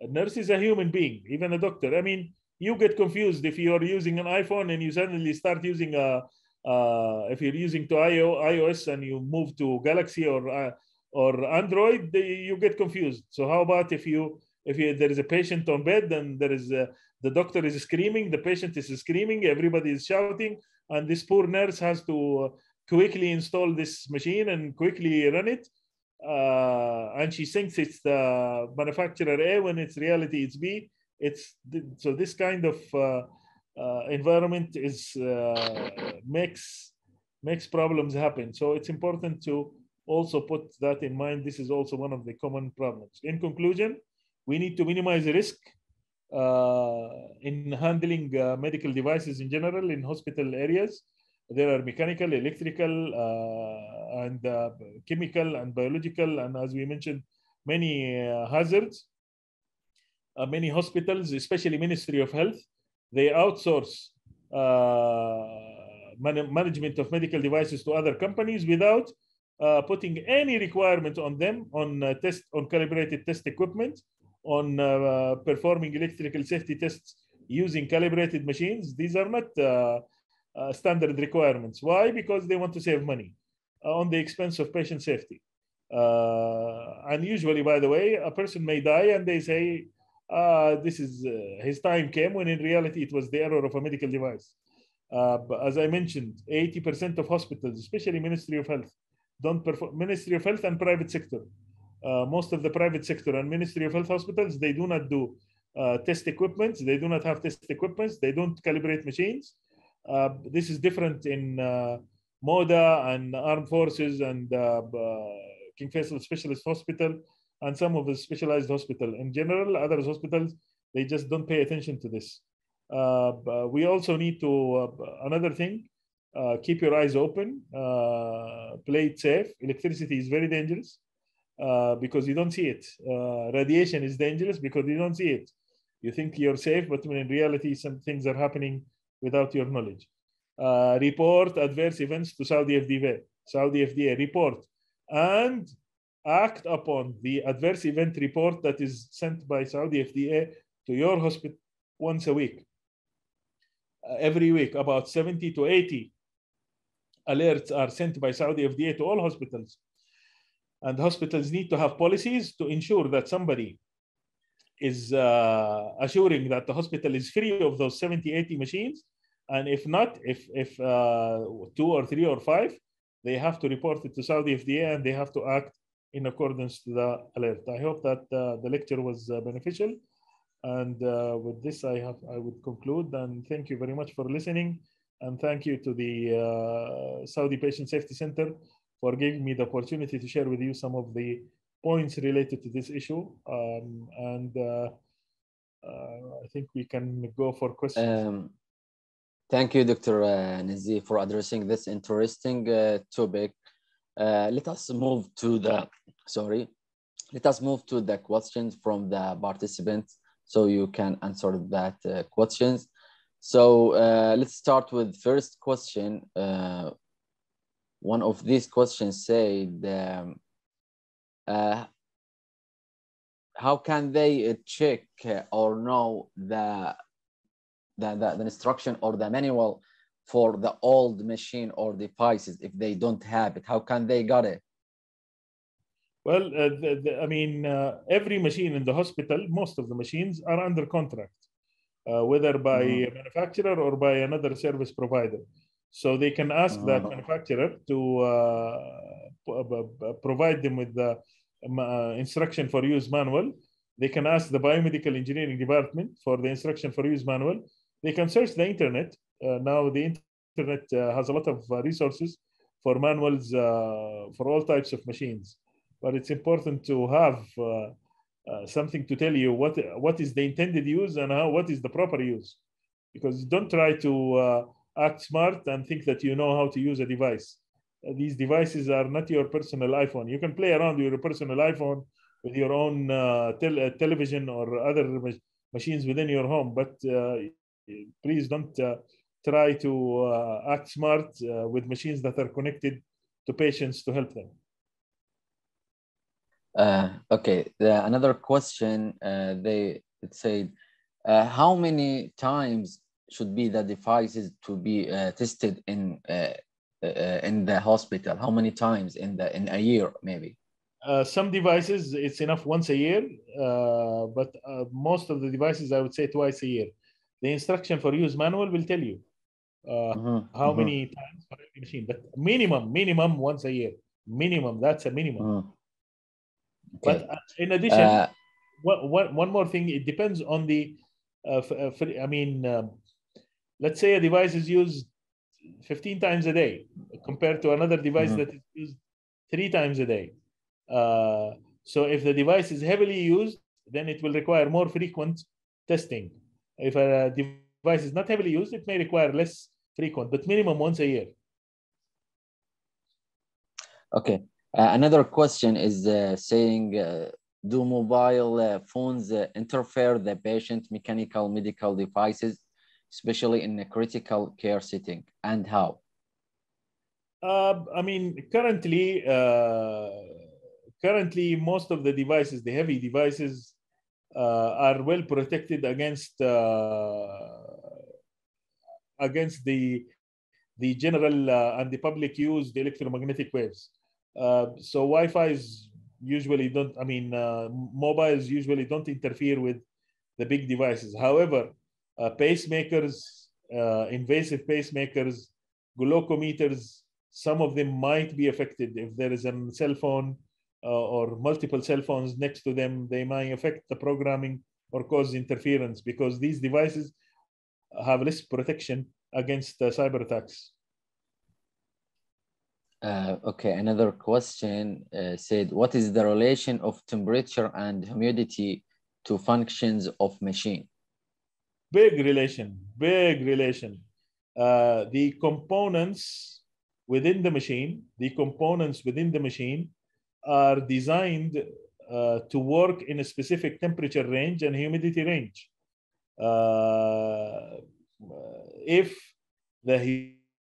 A nurse is a human being, even a doctor. I mean, you get confused if you're using an iPhone and you suddenly start using a, uh, if you're using to iOS and you move to Galaxy or uh, or Android, you get confused. So how about if you if you, there is a patient on bed and there is a, the doctor is screaming, the patient is screaming, everybody is shouting, and this poor nurse has to quickly install this machine and quickly run it. Uh, and she thinks it's the manufacturer A when it's reality it's B. It's so this kind of uh, uh, environment is uh, makes makes problems happen. So it's important to also put that in mind. This is also one of the common problems. In conclusion, we need to minimize the risk uh, in handling uh, medical devices in general in hospital areas. There are mechanical, electrical, uh, and uh, chemical and biological, and as we mentioned, many uh, hazards. Uh, many hospitals, especially Ministry of Health, they outsource man management of medical devices to other companies without putting any requirement on them on test on calibrated test equipment on uh, performing electrical safety tests using calibrated machines. These are not uh, uh, standard requirements. Why? Because they want to save money on the expense of patient safety. and usually, by the way, a person may die and they say, uh, this is uh, his time came when in reality it was the error of a medical device. Uh, but as I mentioned, 80% of hospitals, especially Ministry of Health, don't perform Ministry of Health and private sector uh, most of the private sector and Ministry of Health hospitals, they do not do uh, test equipment. They do not have test equipment. They don't calibrate machines. Uh, this is different in uh, MODA and Armed Forces and uh, King Faisal Specialist Hospital and some of the specialized hospital. In general, other hospitals, they just don't pay attention to this. Uh, we also need to, another thing, keep your eyes open, play it safe. Electricity is very dangerous uh, because you don't see it. Uh, radiation is dangerous because you don't see it. You think you're safe, but when in reality, some things are happening without your knowledge. Uh, report adverse events to Saudi FDA. Saudi FDA report and act upon the adverse event report that is sent by Saudi FDA to your hospital once a week. Uh, every week, about 70 to 80 alerts are sent by Saudi FDA to all hospitals and hospitals need to have policies to ensure that somebody is uh, assuring that the hospital is free of those 70 80 machines. And if not if if uh, two or three or five they have to report it to saudi fda and they have to act in accordance to the alert. I hope that uh, the lecture was uh, beneficial. And uh, with this i have i would conclude. And thank you very much for listening. And thank you to the uh, saudi patient safety center for giving me the opportunity to share with you some of the points related to this issue. Um, and uh, I think we can go for questions. Um, thank you, Dr. Uh, Nazih, for addressing this interesting uh, topic. Uh, let us move to the, sorry, let us move to the questions from the participants so you can answer that uh, questions. So uh, let's start with first question. Uh, one of these questions said, um, uh, how can they uh, check or know the, the, the, the instruction or the manual for the old machine or devices if they don't have it? How can they got it? Well, uh, the, the, I mean, uh, every machine in the hospital, most of the machines are under contract, uh, whether by Mhm. a manufacturer or by another service provider. So they can ask that Mhm. manufacturer to uh, provide them with the uh, instruction for use manual. They can ask the biomedical engineering department for the instruction for use manual. They can search the internet. Uh, now the internet uh, has a lot of uh, resources for manuals uh, for all types of machines but it's important to have uh, uh, something to tell you what what is the intended use and how what is the proper use because don't try to uh, act smart and think that you know how to use a device. Uh, these devices are not your personal iphone. You can play around with your personal iphone with your own uh, tel- uh, television or other ma- machines within your home but uh, please don't uh, try to uh, act smart with machines that are connected to patients to help them. Okay, the, another question, they it said, how many times should be the devices to be uh, tested in uh, uh, in the hospital? How many times in the in a year maybe? Uh, some devices it's enough once a year, uh, but uh, most of the devices I would say twice a year. The instruction for use manual will tell you uh, Mhm, how mhm, many times for every machine, but minimum, minimum once a year. Minimum, that's a minimum. But Okay. uh, in addition, Uh, one, one, one more thing, it depends on the, uh, uh, I mean, um, let's say a device is used 15 times a day compared to another device Mhm. that is used three times a day. Uh, so if the device is heavily used, then it will require more frequent testing. If a device is not heavily used, it may require less frequent, but minimum once a year. Okay. Uh, another question is uh, saying, uh, do mobile uh, phones uh, interfere the patient mechanical medical devices, especially in a critical care setting, and how? Uh, I mean, currently, uh, currently most of the devices, the heavy devices, uh, are well protected against uh, against the the general uh, and the public use the electromagnetic waves. Uh, so Wi-Fi's usually don't. I mean, uh, mobiles usually don't interfere with the big devices. However, uh, pacemakers, uh, invasive pacemakers, glucometers, some of them might be affected if there is a cell phone uh, or multiple cell phones next to them. They might affect the programming or cause interference because these devices have less protection against uh, cyber attacks. Uh, okay, another question uh, said, what is the relation of temperature and humidity to functions of machine? Big relation, big relation. Uh, the components within the machine, the components within the machine are designed uh, to work in a specific temperature range and humidity range. Uh, if the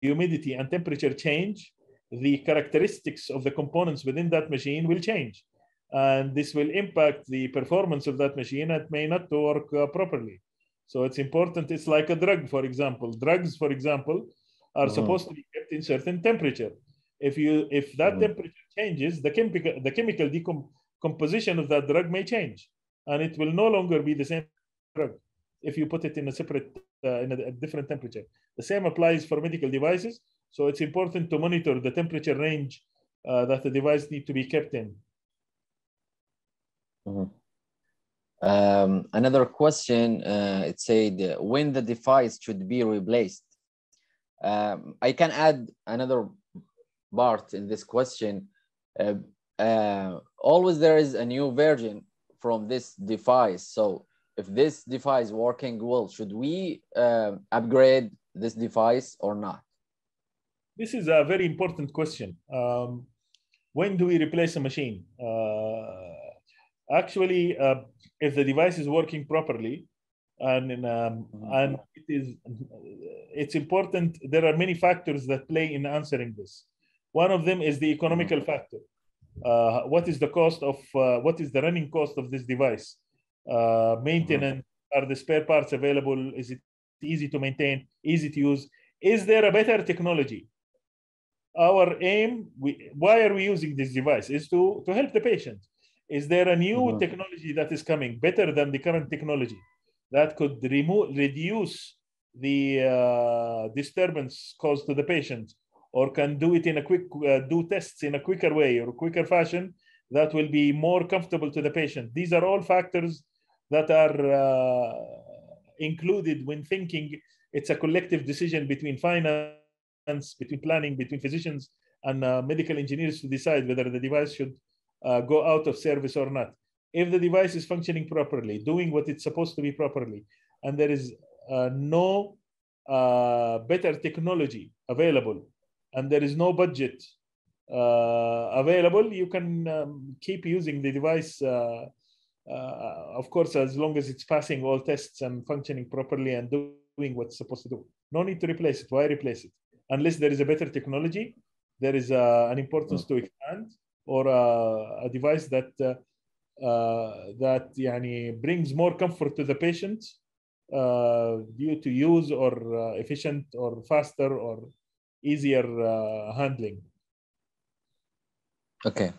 humidity and temperature change, the characteristics of the components within that machine will change. And this will impact the performance of that machine and may not work uh, properly. So it's important. It's like a drug, for example. Drugs, for example, are Mhm. supposed to be kept in certain temperature. If you if that Mhm. temperature changes, the chemical the chemical decomposition of that drug may change, and it will no longer be the same drug if you put it in a separate uh, in a, a different temperature. The same applies for medical devices. So it's important to monitor the temperature range uh, that the device need to be kept in. Mhm. Um, another question, uh, it said, uh, when the device should be replaced? Um, I can add another part in this question. Uh, uh, always there is a new version from this device. So if this device working well, should we uh, upgrade this device or not? This is a very important question. Um, when do we replace a machine? Actually, uh, if the device is working properly, and um, mm-hmm. and it is it's important. There are many factors that play in answering this. One of them is the economical mm-hmm. factor. Uh, what is the cost of uh, what is the running cost of this device? Uh, maintenance. Mm-hmm. Are the spare parts available? Is it easy to maintain? Easy to use? Is there a better technology? Our aim, we, why are we using this device? Is to to help the patient. Is there a new mm-hmm. technology that is coming better than the current technology that could remove reduce the uh, disturbance caused to the patient or can do it in a quick uh, do tests in a quicker way or quicker fashion that will be more comfortable to the patient these are all factors that are uh, included when thinking it's a collective decision between finance between planning between physicians and uh, medical engineers to decide whether the device should uh, go out of service or not if the device is functioning properly doing what it's supposed to be properly and there is uh, no uh, better technology available and there is no budget uh, available, you can um, keep using the device, uh, uh, of course, as long as it's passing all tests and functioning properly and doing what's supposed to do. No need to replace it. Why replace it? Unless there is a better technology, there is uh, an importance to expand or uh, a device that uh, that yani, brings more comfort to the patient due to use or efficient or faster or easier uh, handling. Okay.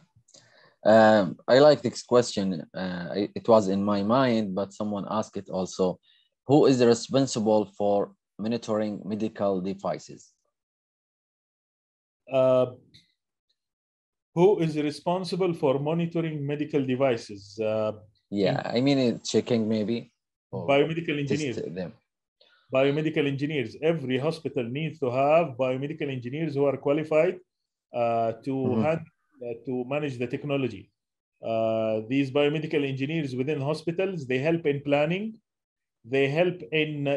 Um, I like this question. Uh, it was in my mind, but someone asked it also. Who is responsible for monitoring medical devices? Uh, who is responsible for monitoring medical devices? Uh, yeah, I mean, checking maybe. Biomedical engineers. Them biomedical engineers. Every hospital needs to have biomedical engineers who are qualified uh, to mm-hmm. hand, uh, to manage the technology. Uh, these biomedical engineers within hospitals they help in planning, they help in uh,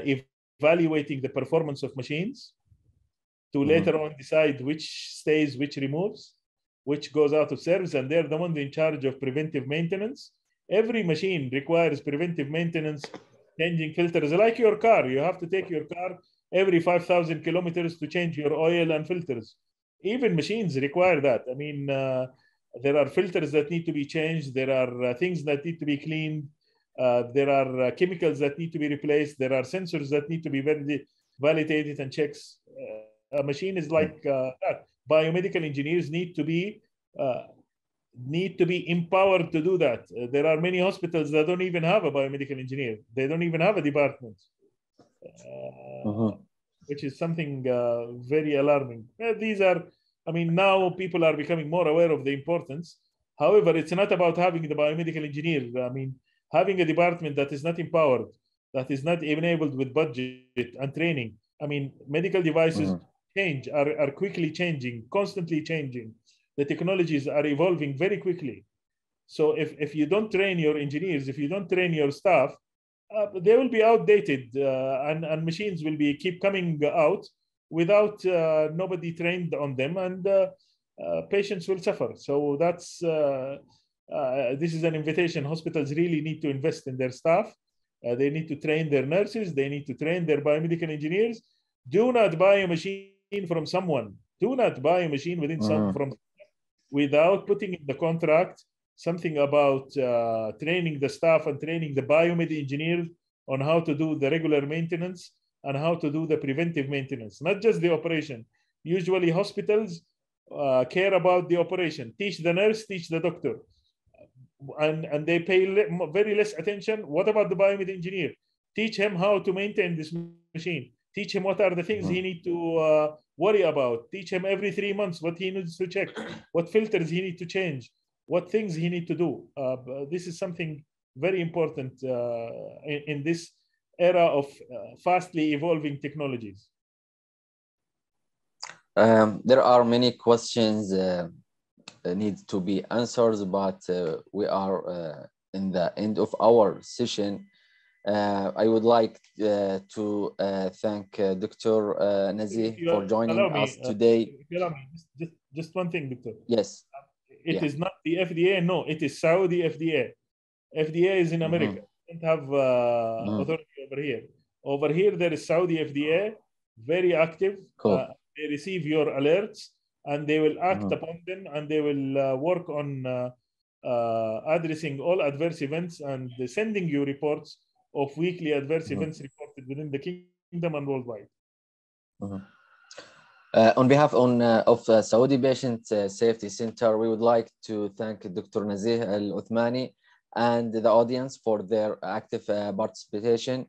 evaluating the performance of machines, to mm-hmm. later on decide which stays, which removes, which goes out of service, and they're the ones in charge of preventive maintenance. Every machine requires preventive maintenance changing filters. Like your car you have to take your car every 5000 kilometers to change your oil and filters. Even machines require that. I mean uh, there are filters that need to be changed. There are uh, things that need to be cleaned. Uh, there are uh, chemicals that need to be replaced. There are sensors that need to be validated and checks. Uh, a machine is like uh, that biomedical engineers need to be need to be empowered to do that. Uh, there are many hospitals that don't even have a biomedical engineer. They don't even have a department, uh, uh-huh. which is something uh, very alarming. Uh, these are, I mean, now people are becoming more aware of the importance. However, it's not about having the biomedical engineer. I mean, having a department that is not empowered, that is not enabled with budget and training. I mean, medical devices uh-huh. Change, are, are quickly changing, constantly changing the technologies are evolving very quickly. So if, if you don't train your engineers, if you don't train your staff, uh, they will be outdated uh, and, and machines will be keep coming out without uh, nobody trained on them and uh, uh, patients will suffer. So that's, uh, this is an invitation. Hospitals really need to invest in their staff. they need to train their nurses. They need to train their biomedical engineers. Do not buy a machine from someone. Do not buy a machine within mm. some from without putting in the contract something about uh, training the staff and training the biomed engineers on how to do the regular maintenance and how to do the preventive maintenance, not just the operation. Usually, hospitals uh, care about the operation, teach the nurse, teach the doctor, and, and they pay le- very less attention. What about the biomed engineer? Teach him how to maintain this machine. Teach him what are the things he mm-hmm. need to uh, worry about. Teach him every three months what he needs to check, what filters he need to change, what things he need to do. Uh, this is something very important uh, in, in, this era of uh, fastly evolving technologies. Um, there are many questions uh, need to be answered, but uh, we are uh, in the end of our session. Uh, I would like uh, to uh, thank uh, Dr. Uh, Nazih for joining me, us uh, today. you allow me, just, just, just one thing, Doctor. Yes, It is Yeah. not the FDA. No, it is Saudi FDA. FDA is in America. We don't have uh, Mhm. authority over here. Over here, there is Saudi FDA, very active. Cool. Uh, they receive your alerts and they will act Mhm. upon them and they will uh, work on uh, uh, addressing all adverse events and sending you reports of weekly adverse Mhm. events reported within the kingdom and worldwide. Uh, on behalf on, uh, of uh, Saudi Patient uh, Safety Center, we would like to thank Dr. Nazih Al Uthmani and the audience for their active uh, participation.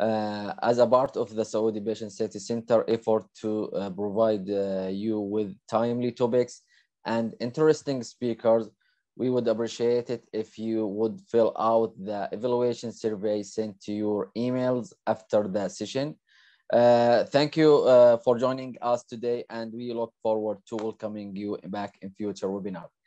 Uh, as a part of the Saudi Patient Safety Center effort to uh, provide uh, you with timely topics and interesting speakers, we would appreciate it if you would fill out the evaluation survey sent to your emails after the session. Uh, thank you uh, for joining us today, and we look forward to welcoming you back in future webinars.